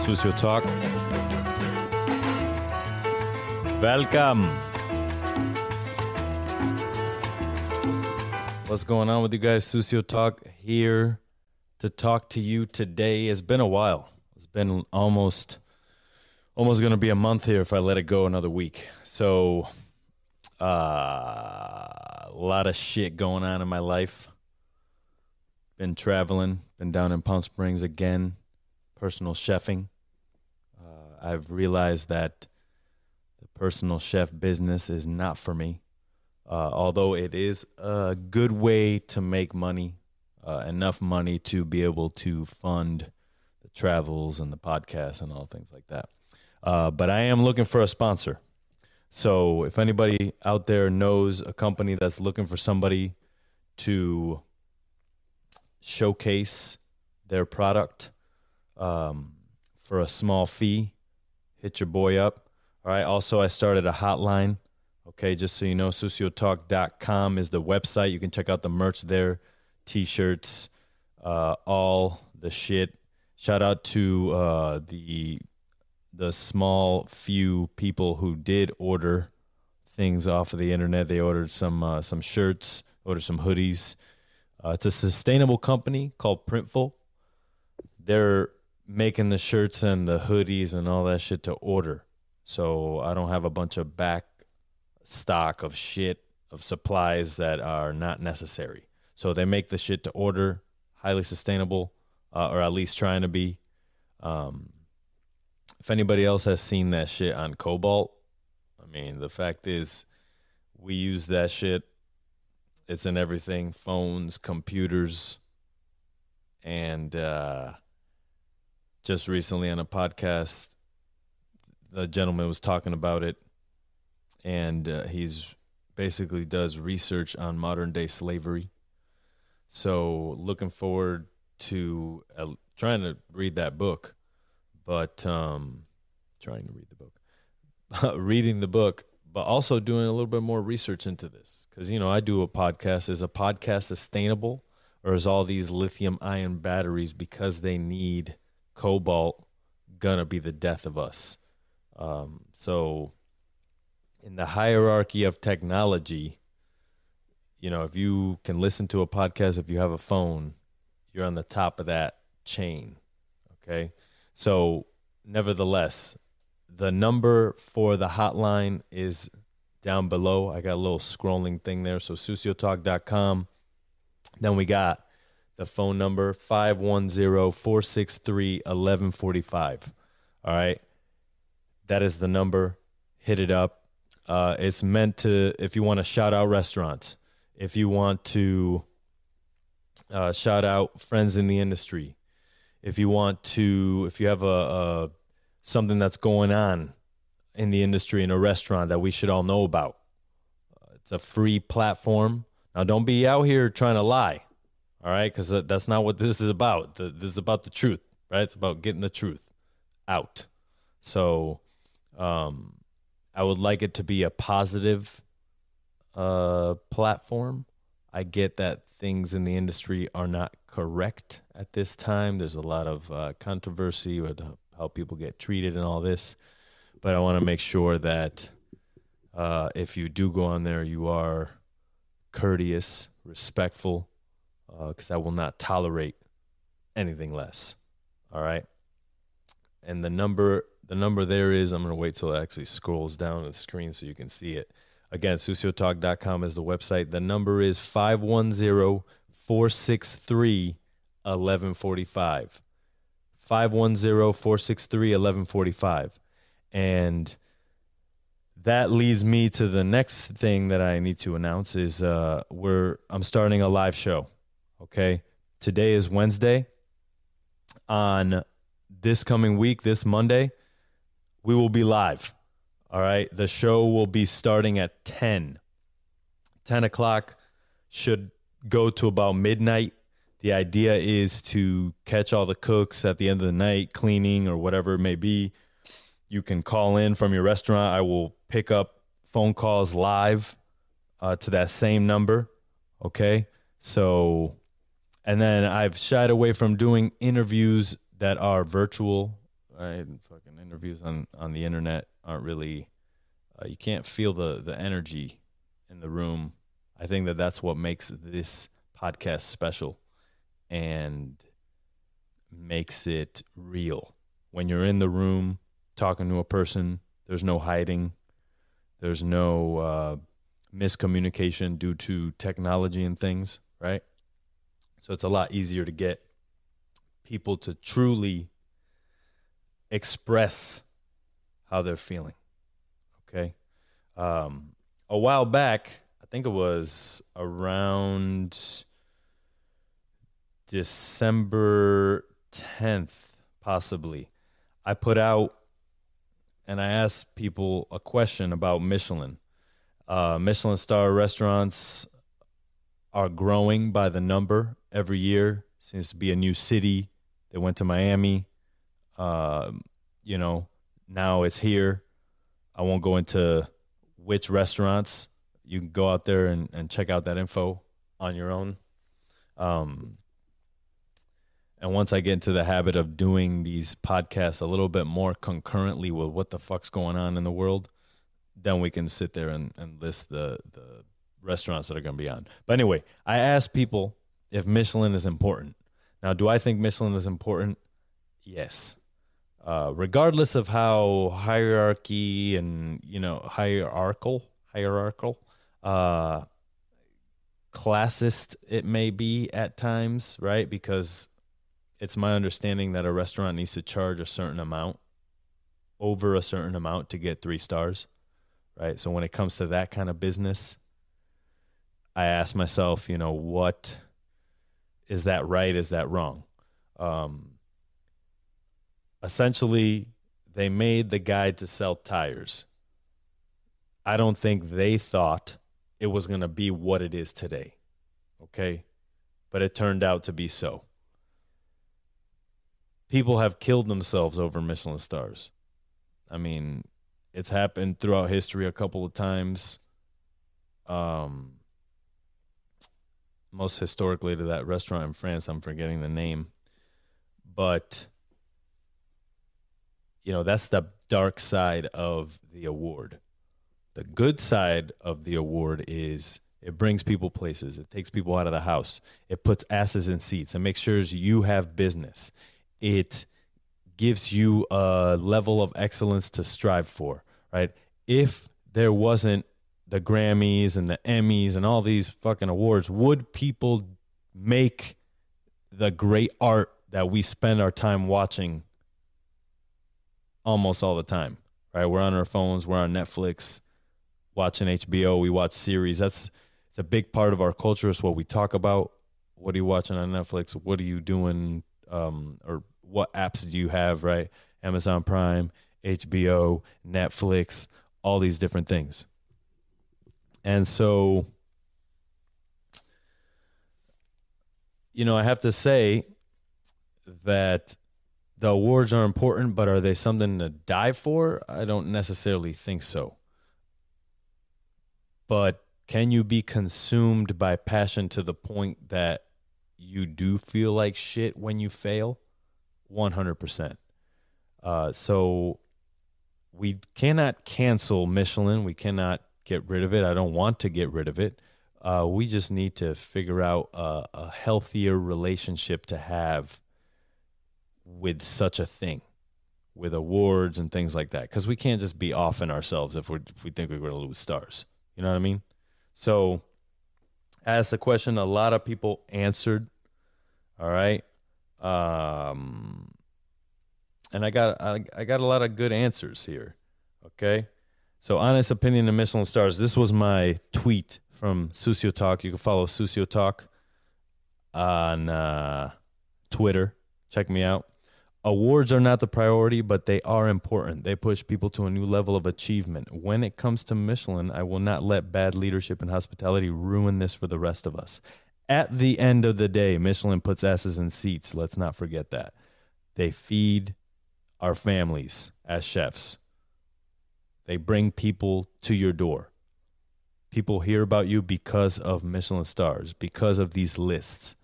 Sucio Talk. Welcome. What's going on with you guys? Sucio Talk here to talk to you today. It's been a while. It's been almost almost going to be a month here if I let it go another week. So uh, a lot of shit going on in my life. Been traveling, been down in Palm Springs again, personal chefing. Uh, I've realized that the personal chef business is not for me. Uh, although it is a good way to make money, uh, enough money to be able to fund the travels and the podcast and all things like that. Uh, but I am looking for a sponsor. So if anybody out there knows a company that's looking for somebody to showcase their product um, for a small fee, hit your boy up. All right. Also, I started a hotline. Okay, just so you know, suciotalk.com is the website. You can check out the merch there, t-shirts, uh, all the shit. Shout out to uh, the the small few people who did order things off of the internet. They ordered some uh, some shirts, ordered some hoodies. Uh, it's a sustainable company called Printful. They're making the shirts and the hoodies and all that shit to order. So I don't have a bunch of back stock of shit of supplies that are not necessary. So they make the shit to order, highly sustainable, uh, or at least trying to be. Um, if anybody else has seen that shit on Cobalt, I mean, the fact is, we use that shit. It's in everything phones, computers. And uh, just recently on a podcast, the gentleman was talking about it. And uh, he's basically does research on modern day slavery. So, looking forward to uh, trying to read that book but um, trying to read the book, reading the book, but also doing a little bit more research into this because you know I do a podcast. Is a podcast sustainable, or is all these lithium ion batteries because they need cobalt gonna be the death of us? Um, so, in the hierarchy of technology, you know, if you can listen to a podcast, if you have a phone, you're on the top of that chain. Okay. So, nevertheless, the number for the hotline is down below. I got a little scrolling thing there. So, suciotalk.com. Then we got the phone number 510 463 1145. All right. That is the number. Hit it up. Uh, it's meant to, if you want to shout out restaurants, if you want to uh, shout out friends in the industry, if you want to if you have a, a something that's going on in the industry in a restaurant that we should all know about uh, it's a free platform now don't be out here trying to lie all right? Because that's not what this is about. This is about the truth right? It's about getting the truth out. So um, i would like it to be a positive uh, platform. I get that things in the industry are not correct at this time. There's a lot of uh, controversy with how people get treated and all this. But I want to make sure that uh, if you do go on there, you are courteous, respectful, because uh, I will not tolerate anything less. All right. And the number, the number there is. I'm gonna wait till it actually scrolls down the screen so you can see it. Again, suciotalk.com is the website. The number is 510 463 1145. 510 463 1145. And that leads me to the next thing that I need to announce is uh we're I'm starting a live show. Okay? Today is Wednesday. On this coming week, this Monday, we will be live. All right. The show will be starting at 10. 10 o'clock should go to about midnight. The idea is to catch all the cooks at the end of the night, cleaning or whatever it may be. You can call in from your restaurant. I will pick up phone calls live uh, to that same number. Okay. So, and then I've shied away from doing interviews that are virtual. Fucking interviews on on the internet aren't really. Uh, you can't feel the the energy in the room. I think that that's what makes this podcast special, and makes it real. When you're in the room talking to a person, there's no hiding. There's no uh, miscommunication due to technology and things, right? So it's a lot easier to get people to truly express how they're feeling. Okay. Um, a while back, I think it was around December 10th, possibly, I put out and I asked people a question about Michelin. Uh, Michelin star restaurants are growing by the number every year. Seems to be a new city. They went to Miami. Uh, you know, now it's here. I won't go into which restaurants. You can go out there and, and check out that info on your own. Um, and once I get into the habit of doing these podcasts a little bit more concurrently with what the fuck's going on in the world, then we can sit there and, and list the, the restaurants that are going to be on. But anyway, I asked people if Michelin is important. Now, do I think Michelin is important? Yes. Uh, regardless of how hierarchy and you know hierarchical hierarchical uh, classist it may be at times, right? Because it's my understanding that a restaurant needs to charge a certain amount over a certain amount to get three stars, right? So when it comes to that kind of business, I ask myself, you know, what is that right? Is that wrong? Um, essentially, they made the guide to sell tires. I don't think they thought it was going to be what it is today. Okay. But it turned out to be so people have killed themselves over Michelin stars. I mean, it's happened throughout history a couple of times. Um, most historically to that restaurant in France, I'm forgetting the name, but you know that's the dark side of the award. The good side of the award is it brings people places. It takes people out of the house. It puts asses in seats. It makes sure you have business it gives you a level of excellence to strive for, right? If there wasn't the Grammys and the Emmys and all these fucking awards, would people make the great art that we spend our time watching almost all the time, right? We're on our phones, we're on Netflix, watching HBO, we watch series. That's it's a big part of our culture. It's what we talk about. What are you watching on Netflix? What are you doing um, or what apps do you have, right? Amazon Prime, HBO, Netflix, all these different things. And so, you know, I have to say that the awards are important, but are they something to die for? I don't necessarily think so. But can you be consumed by passion to the point that you do feel like shit when you fail? 100%. Uh, so we cannot cancel Michelin. We cannot get rid of it. I don't want to get rid of it. Uh, we just need to figure out a, a healthier relationship to have with such a thing, with awards and things like that. Because we can't just be off in ourselves if, we if we think we're going to lose stars. You know what I mean? So, ask the question. A lot of people answered. All right. Um, and I got I, I got a lot of good answers here. Okay, so honest opinion of Michelin stars. This was my tweet from Sucio Talk. You can follow Sucio Talk on uh, Twitter. Check me out. Awards are not the priority, but they are important. They push people to a new level of achievement. When it comes to Michelin, I will not let bad leadership and hospitality ruin this for the rest of us at the end of the day, Michelin puts asses in seats. Let's not forget that. They feed our families as chefs. They bring people to your door. People hear about you because of Michelin stars, because of these lists.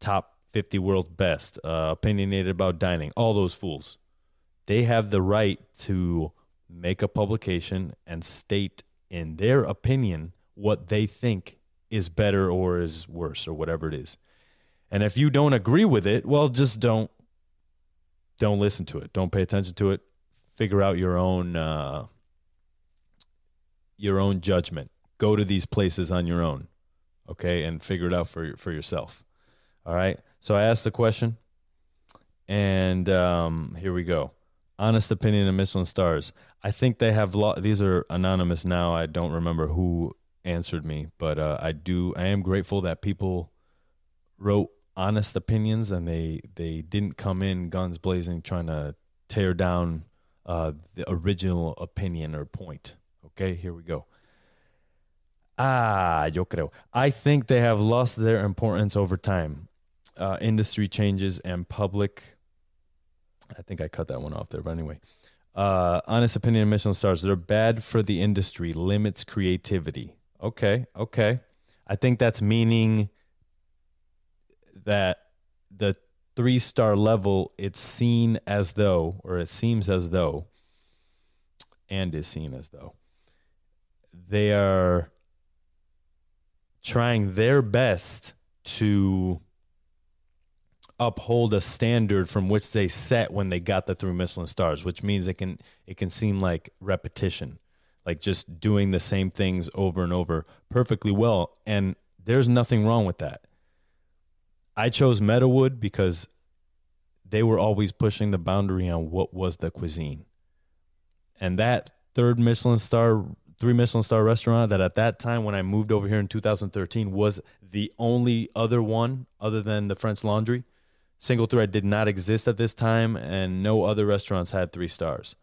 Top 50 world best, uh, opinionated about dining, all those fools. they have the right to make a publication and state in their opinion what they think is better or is worse or whatever it is. And if you don't agree with it, well, just don't don't listen to it. Don't pay attention to it. Figure out your own uh, your own judgment. Go to these places on your own, okay, and figure it out for for yourself. All right. So I asked the question, and um, here we go. Honest opinion of Michelin stars. I think they have lo- these are anonymous now. I don't remember who answered me, but uh, I do. I am grateful that people wrote honest opinions and they they didn't come in guns blazing trying to tear down uh, the original opinion or point. Okay, here we go. Ah, yo creo. I think they have lost their importance over time. Uh, industry changes and public. I think I cut that one off there, but anyway. Uh, honest opinion Michelin stars. They're bad for the industry, limits creativity. Okay, okay. I think that's meaning that the three star level, it's seen as though, or it seems as though, and is seen as though, they are trying their best to uphold a standard from which they set when they got the three Michelin stars, which means it can it can seem like repetition, like just doing the same things over and over perfectly well. And there's nothing wrong with that. I chose Meadowood because they were always pushing the boundary on what was the cuisine. And that third Michelin star, three Michelin star restaurant that at that time when I moved over here in 2013 was the only other one other than the French Laundry. Single thread did not exist at this time, and no other restaurants had three stars.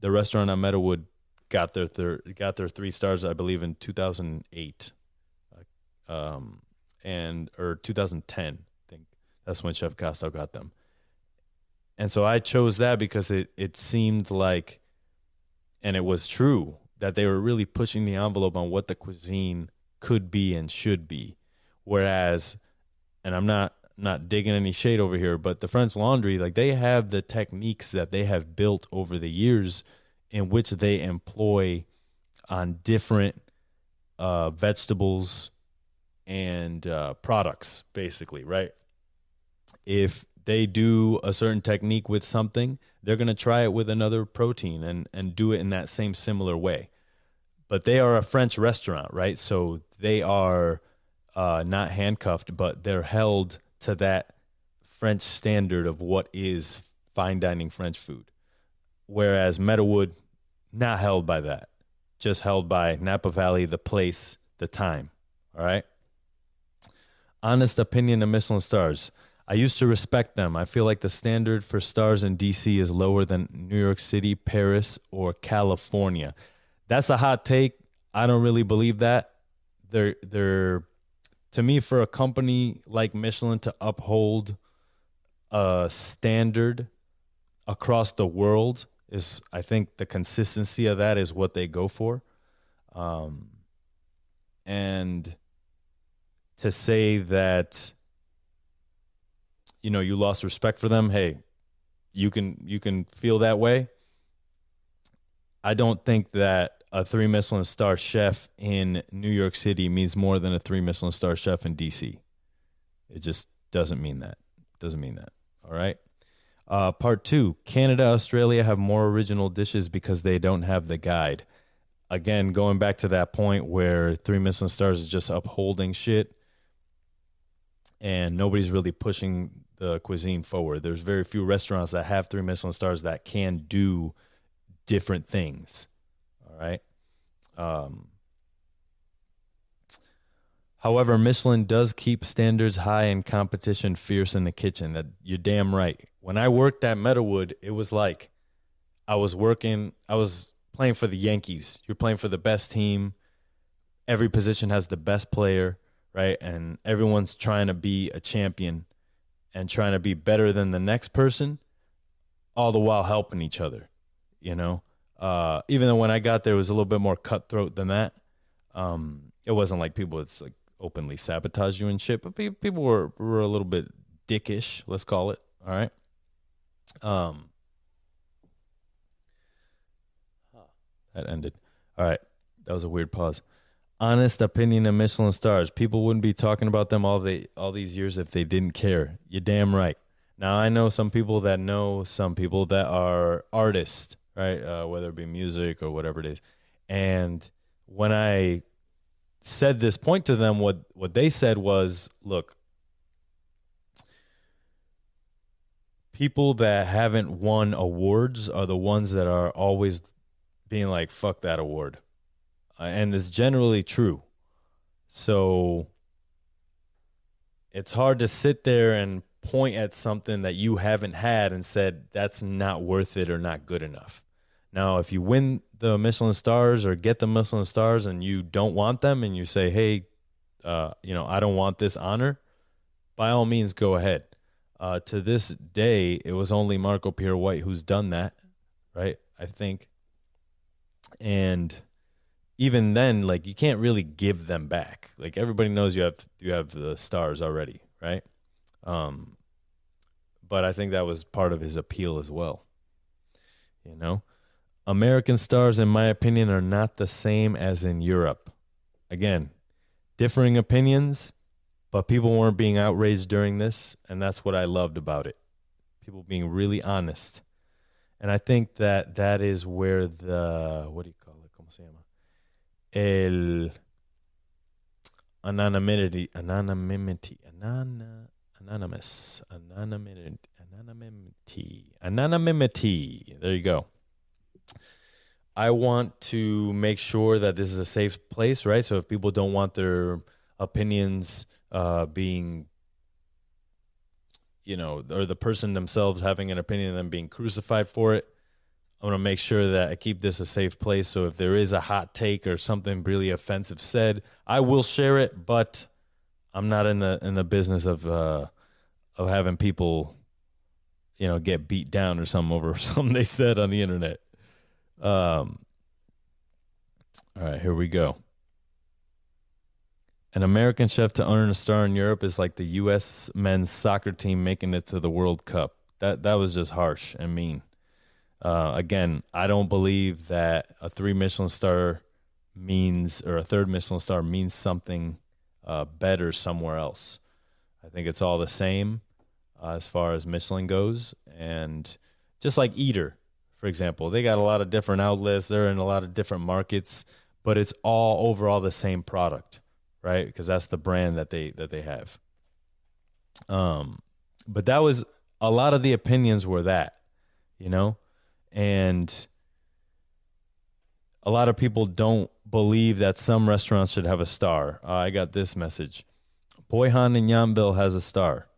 The restaurant on Meadowood got their third, got their three stars, I believe, in 2008. Um, and or 2010. I think that's when Chef Costello got them. And so I chose that because it it seemed like, and it was true that they were really pushing the envelope on what the cuisine could be and should be. Whereas, and I'm not not digging any shade over here, but the French Laundry, like they have the techniques that they have built over the years in which they employ on different uh, vegetables, and uh, products, basically, right? If they do a certain technique with something, they're going to try it with another protein and, and do it in that same similar way. But they are a French restaurant, right? So they are uh, not handcuffed, but they're held to that French standard of what is fine dining French food. Whereas Meadowood, not held by that, just held by Napa Valley, the place, the time. All right honest opinion of Michelin stars. I used to respect them. I feel like the standard for stars in DC is lower than New York City, Paris, or California. That's a hot take. I don't really believe that. They're they're to me for a company like Michelin to uphold a standard across the world is I think the consistency of that is what they go for. Um, and to say that you know you lost respect for them hey you can you can feel that way. I don't think that a three michelin star chef in new york city means more than a three michelin star chef in dc it just doesn't mean that doesn't mean that all right? Uh, part two canada australia have more original dishes because they don't have the guide. Again going back to that point where three michelin stars is just upholding shit and nobody's really pushing the cuisine forward. There's very few restaurants that have three Michelin stars that can do different things. All right. Um, however, Michelin does keep standards high and competition fierce in the kitchen. That you're damn right. When I worked at Meadowood, it was like I was working. I was playing for the Yankees. You're playing for the best team. Every position has the best player right? And everyone's trying to be a champion and trying to be better than the next person, all the while helping each other, you know? Uh, even though when I got there, it was a little bit more cutthroat than that. Um, it wasn't like people would like openly sabotage you and shit, but people were, were a little bit dickish, let's call it. All right. Um, that ended. All right. That was a weird pause. Honest opinion of Michelin stars. People wouldn't be talking about them all the all these years if they didn't care. You're damn right. Now I know some people that know some people that are artists, right? Uh, whether it be music or whatever it is. And when I said this point to them, what what they said was, "Look, people that haven't won awards are the ones that are always being like, fuck that award,' and it's generally true. So it's hard to sit there and point at something that you haven't had and said that's not worth it or not good enough. Now, if you win the Michelin stars or get the Michelin stars and you don't want them and you say, hey, uh, you know, I don't want this honor, by all means, go ahead. Uh, to this day, it was only Marco Pierre White who's done that, right? I think. And even then, like you can't really give them back. Like everybody knows you have you have the stars already, right? Um, but I think that was part of his appeal as well. You know, American stars, in my opinion, are not the same as in Europe. Again, differing opinions, but people weren't being outraged during this, and that's what I loved about it. People being really honest. And I think that that is where the, what do you call it? ¿Cómo se llama? El anonymity, anonymity, anonymity anonymous, anonymity, anonymity, anonymity. There you go. I want to make sure that this is a safe place, right? So if people don't want their opinions uh, being, you know, or the person themselves having an opinion and then being crucified for it, I want to make sure that I keep this a safe place. So if there is a hot take or something really offensive said, I will share it, but I'm not in the in the business of uh, of having people, you know, get beat down or something over something they said on the internet. Um. All right, here we go. An American chef to earn a star in Europe is like the U.S. men's soccer team making it to the World Cup. That that was just harsh and mean. Uh, again, I don't believe that a three Michelin star means or a third Michelin star means something uh, better somewhere else. I think it's all the same uh, as far as Michelin goes, and just like Eater, for example, they got a lot of different outlets. They're in a lot of different markets, but it's all overall the same product, right? Because that's the brand that they that they have. Um, but that was a lot of the opinions were that, you know, and a lot of people don't believe that some restaurants should have a star. Uh, I got this message. Bouchon in Yountville has a star.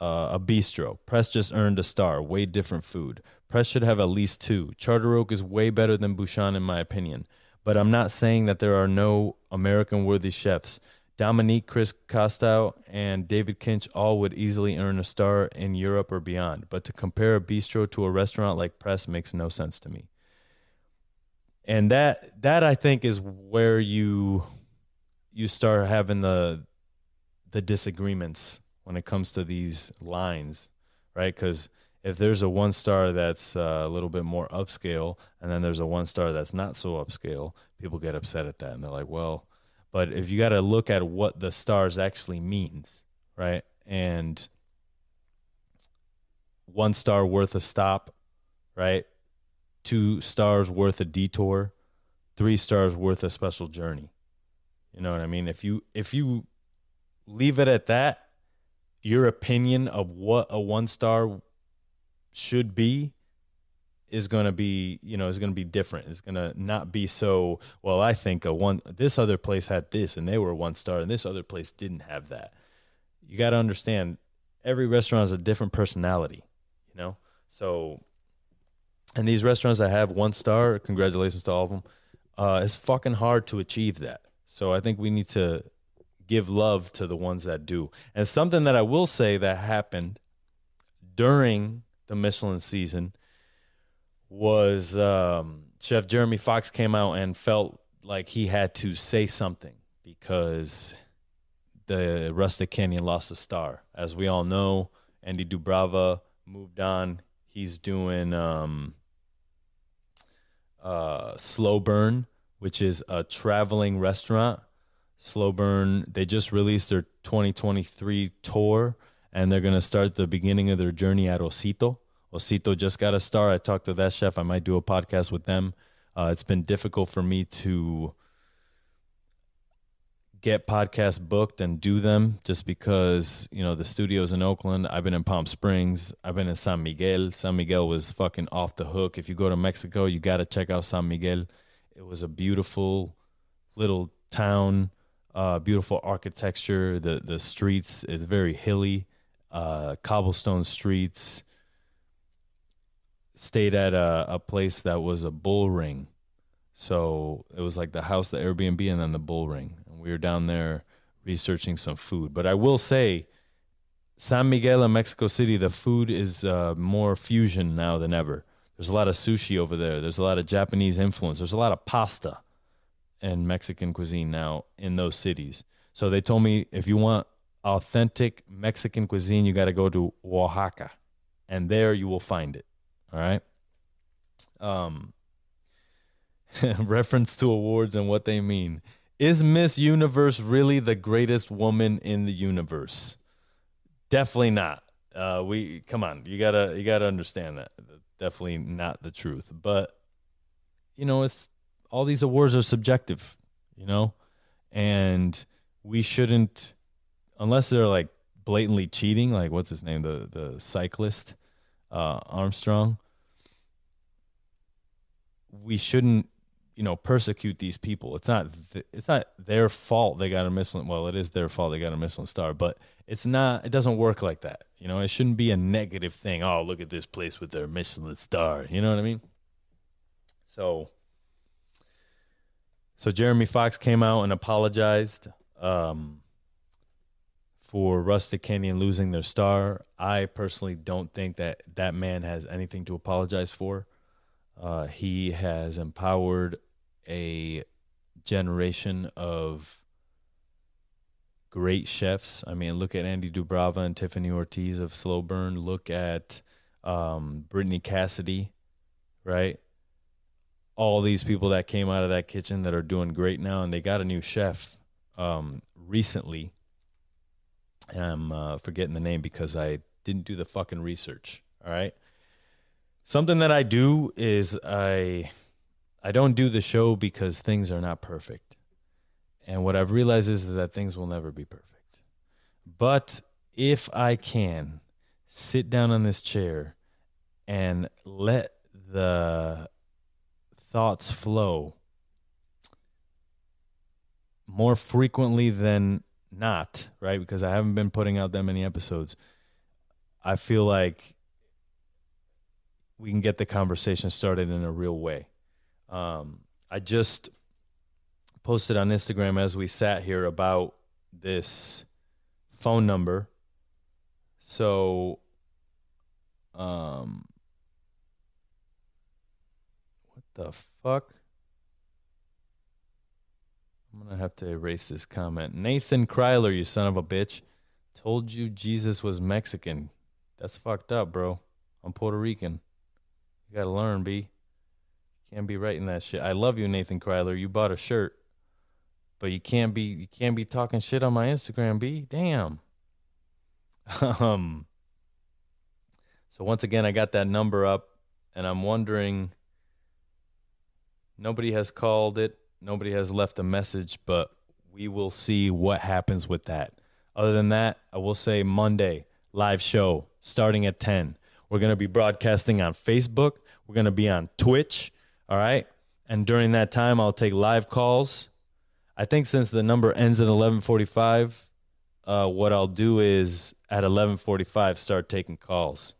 Uh, a bistro. Press just earned a star. Way different food. Press should have at least two. Charter Oak is way better than Bouchon in my opinion. But I'm not saying that there are no American worthy chefs. Dominique Chris Kostow and David Kinch all would easily earn a star in Europe or beyond. But to compare a bistro to a restaurant like Press makes no sense to me and that that I think is where you you start having the the disagreements when it comes to these lines, right? Because if there's a one star that's uh, a little bit more upscale, and then there's a one star that's not so upscale, people get upset at that, and they're like, "Well," but if you got to look at what the stars actually means, right? And one star worth a stop, right? two stars worth a detour, three stars worth a special journey. You know what I mean? If you if you leave it at that, your opinion of what a one star should be is going to be you know is going to be different it's going to not be so well i think a one this other place had this and they were one star and this other place didn't have that you got to understand every restaurant has a different personality you know so and these restaurants that have one star, congratulations to all of them. Uh, it's fucking hard to achieve that. So I think we need to give love to the ones that do. And something that I will say that happened during the Michelin season was um, Chef Jeremy Fox came out and felt like he had to say something because the Rustic Canyon lost a star. As we all know, Andy Doubrava moved on. He's doing um, uh, Slow Burn, which is a traveling restaurant. Slow Burn, they just released their 2023 tour and they're going to start the beginning of their journey at Osito. Osito just got a star. I talked to that chef. I might do a podcast with them. Uh, it's been difficult for me to get podcasts booked and do them just because you know the studios in Oakland. I've been in Palm Springs. I've been in San Miguel. San Miguel was fucking off the hook. If you go to Mexico, you got to check out San Miguel. It was a beautiful little town, uh, beautiful architecture. The the streets is very hilly, uh, cobblestone streets stayed at a, a place that was a bull ring. So it was like the house, the Airbnb, and then the bull ring. And we were down there researching some food. But I will say, San Miguel in Mexico City, the food is uh, more fusion now than ever. There's a lot of sushi over there. There's a lot of Japanese influence. There's a lot of pasta and Mexican cuisine now in those cities. So they told me if you want authentic Mexican cuisine, you got to go to Oaxaca, and there you will find it. All right. Um, reference to awards and what they mean. Is Miss Universe really the greatest woman in the universe? Definitely not. Uh, we come on, you gotta you gotta understand that. Definitely not the truth. But you know, it's all these awards are subjective, you know, and we shouldn't unless they're like blatantly cheating, like what's his name, the the cyclist uh, Armstrong. We shouldn't, you know, persecute these people. It's not th- it's not their fault they got a Michelin. Well, it is their fault they got a Michelin star, but it's not. It doesn't work like that. You know, it shouldn't be a negative thing. Oh, look at this place with their Michelin star. You know what I mean? So, so Jeremy Fox came out and apologized. Um, for Rustic Canyon losing their star. I personally don't think that that man has anything to apologize for. Uh, he has empowered a generation of great chefs. I mean, look at Andy Doubrava and Tiffany Ortiz of Slow Burn. Look at um, Brittany Cassidy, right? All these people that came out of that kitchen that are doing great now, and they got a new chef um, recently and I'm uh, forgetting the name because I didn't do the fucking research. All right. Something that I do is I I don't do the show because things are not perfect. And what I've realized is that things will never be perfect. But if I can sit down on this chair and let the thoughts flow more frequently than not, right? Because I haven't been putting out that many episodes. I feel like we can get the conversation started in a real way. Um, I just posted on Instagram as we sat here about this phone number. So, um, what the fuck? I'm gonna have to erase this comment. Nathan Kryler, you son of a bitch, told you Jesus was Mexican. That's fucked up, bro. I'm Puerto Rican. You gotta learn, B. Can't be writing that shit. I love you, Nathan Kryler. You bought a shirt, but you can't be you can't be talking shit on my Instagram, B. Damn. um. So once again, I got that number up, and I'm wondering. Nobody has called it Nobody has left a message, but we will see what happens with that. Other than that, I will say Monday, live show starting at 10. We're going to be broadcasting on Facebook. We're going to be on Twitch. All right. And during that time, I'll take live calls. I think since the number ends at 1145, uh, what I'll do is at 1145 start taking calls.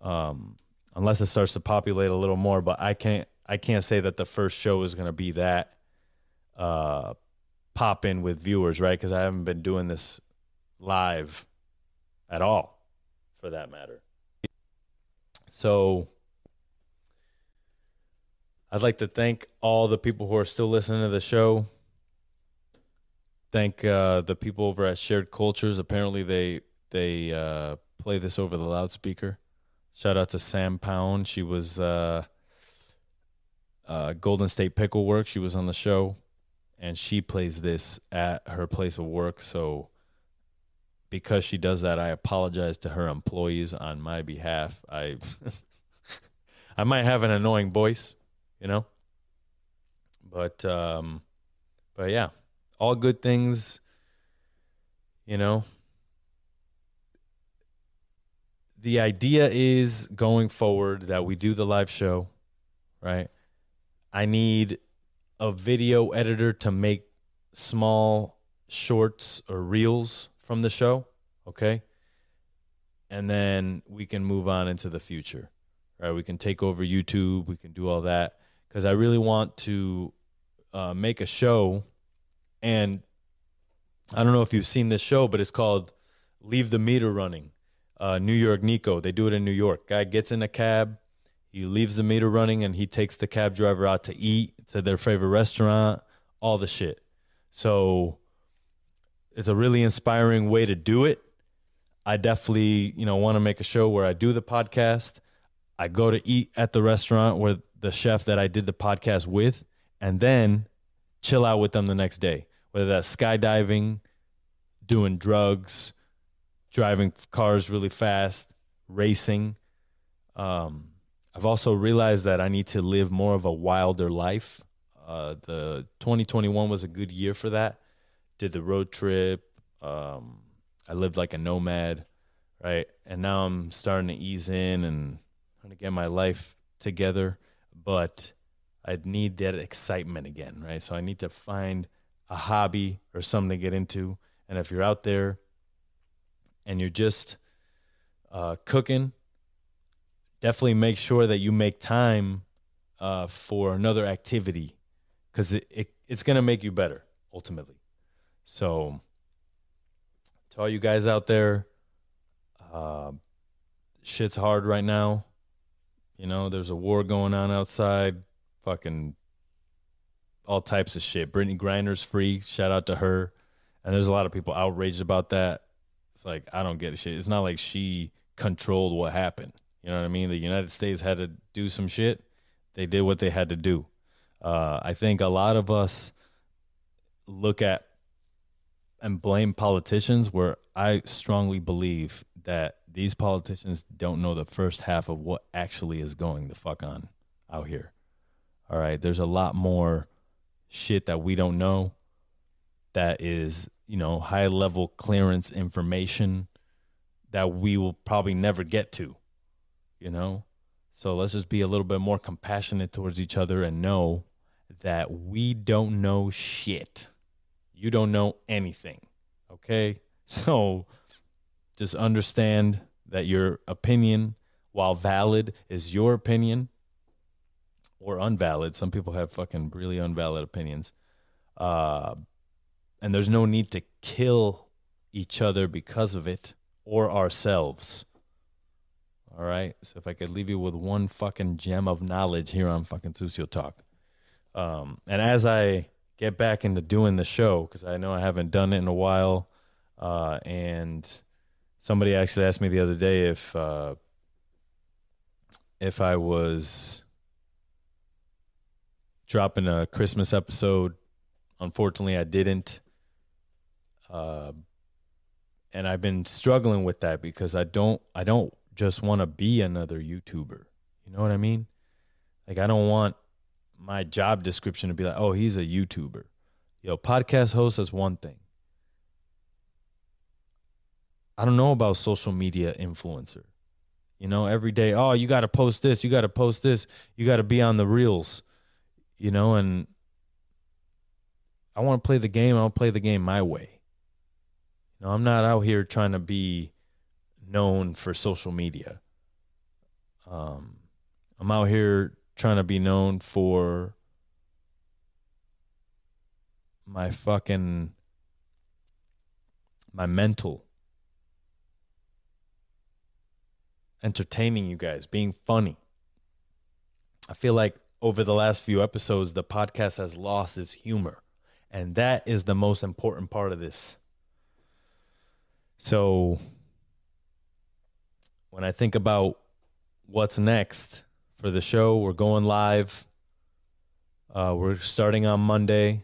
Um, unless it starts to populate a little more, but I can't I can't say that the first show is going to be that uh, pop in with viewers, right? Because I haven't been doing this live at all, for that matter. So I'd like to thank all the people who are still listening to the show. Thank uh, the people over at Shared Cultures. Apparently, they they uh, play this over the loudspeaker. Shout out to Sam Pound. She was uh, uh, Golden State Pickle Work. She was on the show, and she plays this at her place of work. So because she does that, I apologize to her employees on my behalf. I I might have an annoying voice, you know, but um, but yeah, all good things, you know. The idea is going forward that we do the live show, right? I need a video editor to make small shorts or reels from the show, okay? And then we can move on into the future, right? We can take over YouTube, we can do all that because I really want to uh, make a show. And I don't know if you've seen this show, but it's called Leave the Meter Running. Uh, New York Nico. They do it in New York. Guy gets in a cab, he leaves the meter running, and he takes the cab driver out to eat to their favorite restaurant, all the shit. So it's a really inspiring way to do it. I definitely, you know, want to make a show where I do the podcast. I go to eat at the restaurant where the chef that I did the podcast with, and then chill out with them the next day. Whether that's skydiving, doing drugs, driving cars really fast, racing. Um, I've also realized that I need to live more of a wilder life. Uh, the 2021 was a good year for that. Did the road trip. Um, I lived like a nomad, right? And now I'm starting to ease in and trying to get my life together. But I need that excitement again, right? So I need to find a hobby or something to get into. And if you're out there and you're just uh, cooking, definitely make sure that you make time uh, for another activity because it, it, it's going to make you better ultimately. So, to all you guys out there, uh, shit's hard right now. You know, there's a war going on outside. Fucking all types of shit. Brittney Griner's free. Shout out to her. And there's a lot of people outraged about that. It's like I don't get shit. It's not like she controlled what happened. You know what I mean? The United States had to do some shit. They did what they had to do. Uh, I think a lot of us look at and blame politicians where I strongly believe that these politicians don't know the first half of what actually is going the fuck on out here. All right. There's a lot more shit that we don't know that is, you know, high level clearance information that we will probably never get to, you know? So let's just be a little bit more compassionate towards each other and know that we don't know shit. You don't know anything. Okay? So just understand that your opinion, while valid, is your opinion or unvalid. Some people have fucking really unvalid opinions. Uh, and there's no need to kill each other because of it or ourselves. All right. So if I could leave you with one fucking gem of knowledge here on fucking Sucio Talk. Um, and as I get back into doing the show, because I know I haven't done it in a while, uh, and somebody actually asked me the other day if uh, if I was dropping a Christmas episode. Unfortunately, I didn't. Uh, and I've been struggling with that because I don't I don't just want to be another YouTuber. You know what I mean? Like I don't want my job description to be like, "Oh, he's a YouTuber." Yo, podcast host is one thing. I don't know about social media influencer. You know, every day, oh, you got to post this, you got to post this, you got to be on the reels. You know, and I want to play the game. I'll play the game my way. You know, I'm not out here trying to be known for social media. Um, I'm out here trying to be known for my fucking my mental entertaining you guys, being funny. I feel like over the last few episodes the podcast has lost its humor, and that is the most important part of this. So when I think about what's next for the show, we're going live Uh, we're starting on Monday.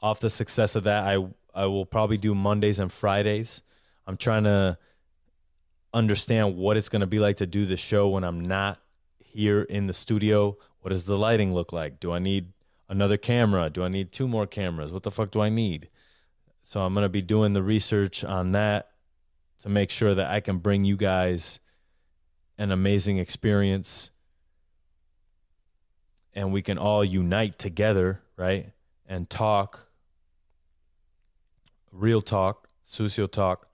Off the success of that, I I will probably do Mondays and Fridays. I'm trying to understand what it's going to be like to do the show when I'm not here in the studio. What does the lighting look like? Do I need another camera? Do I need two more cameras? What the fuck do I need? So I'm going to be doing the research on that to make sure that I can bring you guys an amazing experience and we can all unite together, right? And talk real talk, Sucio talk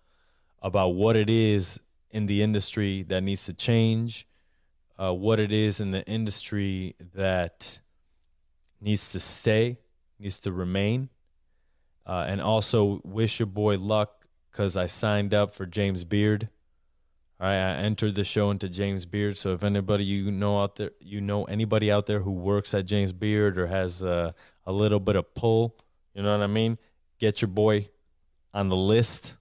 about what it is in the industry that needs to change, uh, what it is in the industry that needs to stay, needs to remain, uh, and also wish your boy luck because I signed up for James Beard. All right, I entered the show into James Beard. So if anybody you know out there, you know anybody out there who works at James Beard or has uh, a little bit of pull, you know what I mean? Get your boy on the list.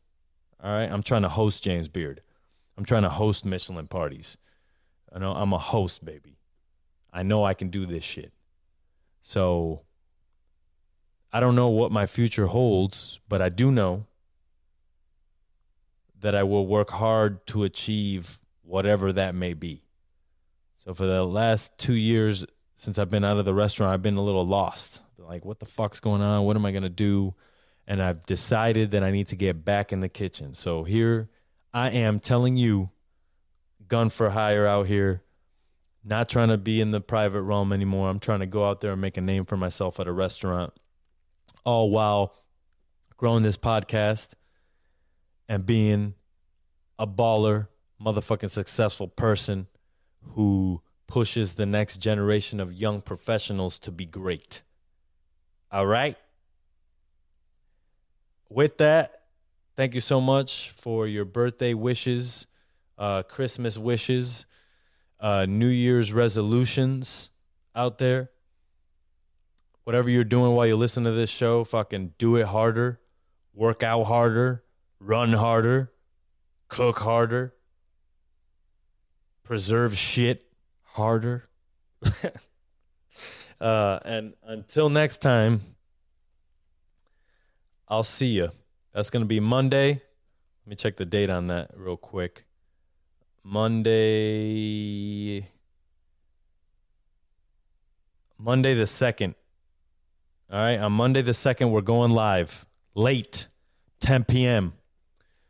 All right, I'm trying to host James Beard. I'm trying to host Michelin parties. I know I'm a host, baby. I know I can do this shit. So I don't know what my future holds, but I do know that I will work hard to achieve whatever that may be. So for the last two years since I've been out of the restaurant, I've been a little lost. Like, what the fuck's going on? What am I gonna do? And I've decided that I need to get back in the kitchen. So here I am telling you, gun for hire out here, not trying to be in the private realm anymore. I'm trying to go out there and make a name for myself at a restaurant, all while growing this podcast and being a baller, motherfucking successful person who pushes the next generation of young professionals to be great. All right? With that, thank you so much for your birthday wishes, uh, Christmas wishes, uh, New Year's resolutions out there. Whatever you're doing while you listen to this show, fucking do it harder, work out harder, run harder, cook harder, preserve shit harder. uh, and until next time, I'll see you. That's going to be Monday. Let me check the date on that real quick. Monday. Monday the 2nd. All right. On Monday the 2nd, we're going live late, 10 p.m.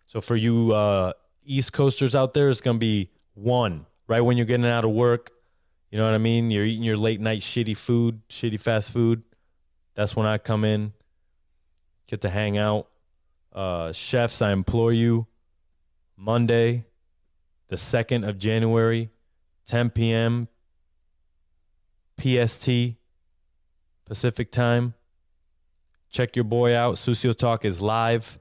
So for you uh, East Coasters out there, it's going to be one right when you're getting out of work. You know what I mean? You're eating your late night shitty food, shitty fast food. That's when I come in, get to hang out. Uh, chefs, I implore you, Monday, the 2nd of January, 10 p.m. PST, Pacific time. Check your boy out. Sucio Talk is live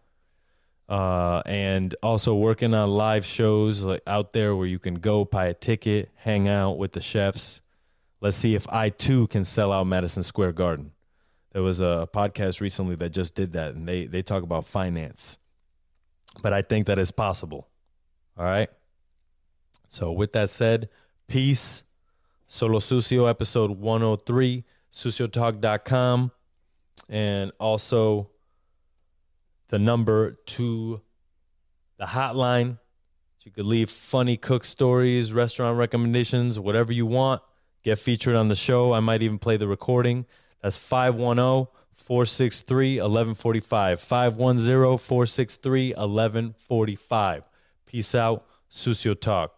uh, and also working on live shows like out there where you can go buy a ticket, hang out with the chefs. Let's see if I too can sell out Madison Square Garden. There was a podcast recently that just did that, and they they talk about finance, but I think that is possible. All right. So with that said, peace. Solo Sucio episode 103, suciotalk.com, and also the number to the hotline. You could leave funny cook stories, restaurant recommendations, whatever you want. Get featured on the show. I might even play the recording. That's 510 463 1145. 510 463 1145. Peace out. Sucio Talk.